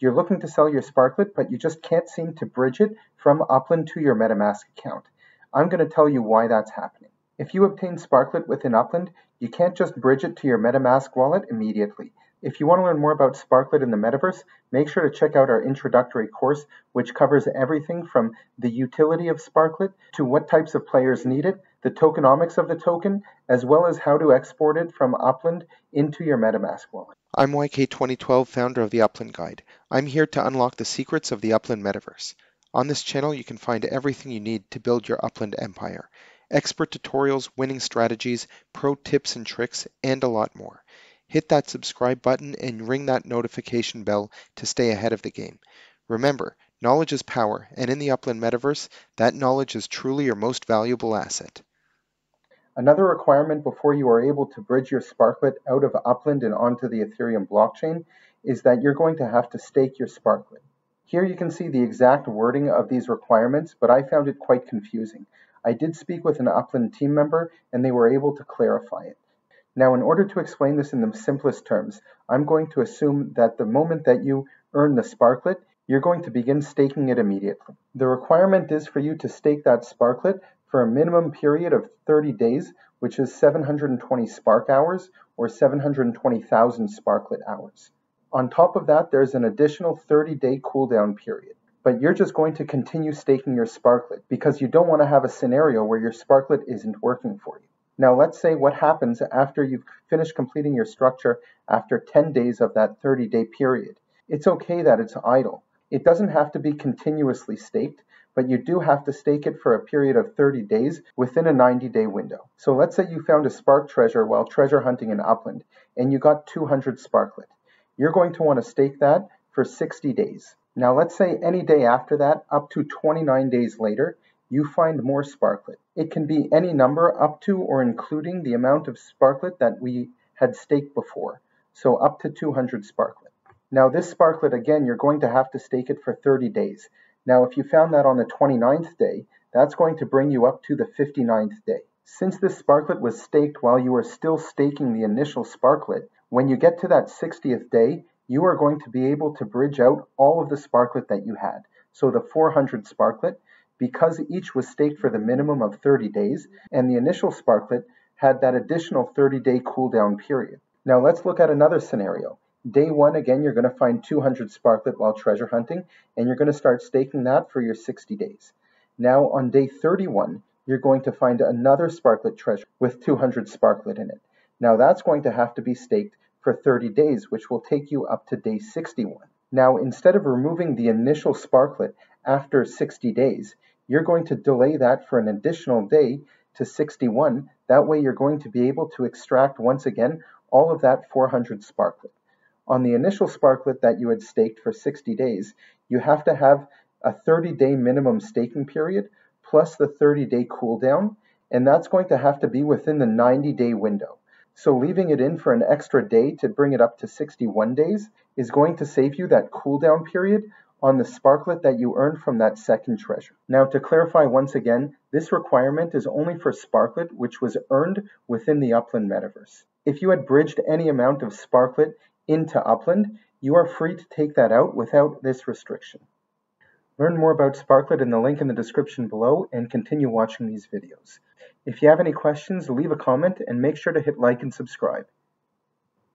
You're looking to sell your Sparklet, but you just can't seem to bridge it from Upland to your MetaMask account. I'm going to tell you why that's happening. If you obtain Sparklet within Upland, you can't just bridge it to your MetaMask wallet immediately. If you want to learn more about Sparklet in the metaverse, make sure to check out our introductory course, which covers everything from the utility of Sparklet to what types of players need it, the tokenomics of the token, as well as how to export it from Upland into your MetaMask wallet. I'm YK2012, founder of the Upland Guide. I'm here to unlock the secrets of the Upland metaverse. On this channel, you can find everything you need to build your Upland empire expert tutorials, winning strategies, pro tips and tricks, and a lot more hit that subscribe button and ring that notification bell to stay ahead of the game. Remember, knowledge is power, and in the Upland metaverse, that knowledge is truly your most valuable asset. Another requirement before you are able to bridge your Sparklet out of Upland and onto the Ethereum blockchain is that you're going to have to stake your Sparklet. Here you can see the exact wording of these requirements, but I found it quite confusing. I did speak with an Upland team member and they were able to clarify it. Now, in order to explain this in the simplest terms, I'm going to assume that the moment that you earn the Sparklet, you're going to begin staking it immediately. The requirement is for you to stake that Sparklet for a minimum period of 30 days, which is 720 Spark hours or 720,000 Sparklet hours. On top of that, there's an additional 30 day cooldown period. But you're just going to continue staking your Sparklet because you don't want to have a scenario where your Sparklet isn't working for you. Now let's say what happens after you've finished completing your structure after 10 days of that 30 day period. It's okay that it's idle. It doesn't have to be continuously staked, but you do have to stake it for a period of 30 days within a 90 day window. So let's say you found a spark treasure while treasure hunting in Upland and you got 200 sparklet. You're going to want to stake that for 60 days. Now let's say any day after that, up to 29 days later, you find more sparklet. It can be any number up to or including the amount of sparklet that we had staked before, so up to 200 sparklet. Now this sparklet, again, you're going to have to stake it for 30 days. Now if you found that on the 29th day, that's going to bring you up to the 59th day. Since this sparklet was staked while you were still staking the initial sparklet, when you get to that 60th day, you are going to be able to bridge out all of the sparklet that you had. So the 400 sparklet, because each was staked for the minimum of 30 days, and the initial Sparklet had that additional 30 day cooldown period. Now let's look at another scenario. Day one, again, you're going to find 200 Sparklet while treasure hunting, and you're going to start staking that for your 60 days. Now on day 31, you're going to find another Sparklet treasure with 200 Sparklet in it. Now that's going to have to be staked for 30 days, which will take you up to day 61. Now, instead of removing the initial Sparklet after 60 days, you're going to delay that for an additional day to 61. That way you're going to be able to extract once again all of that 400 sparklet. On the initial sparklet that you had staked for 60 days, you have to have a 30 day minimum staking period plus the 30 day cooldown, and that's going to have to be within the 90 day window. So leaving it in for an extra day to bring it up to 61 days is going to save you that cooldown period on the sparklet that you earned from that second treasure. Now to clarify once again, this requirement is only for sparklet which was earned within the Upland metaverse. If you had bridged any amount of sparklet into Upland, you are free to take that out without this restriction. Learn more about Sparklet in the link in the description below and continue watching these videos. If you have any questions, leave a comment and make sure to hit like and subscribe.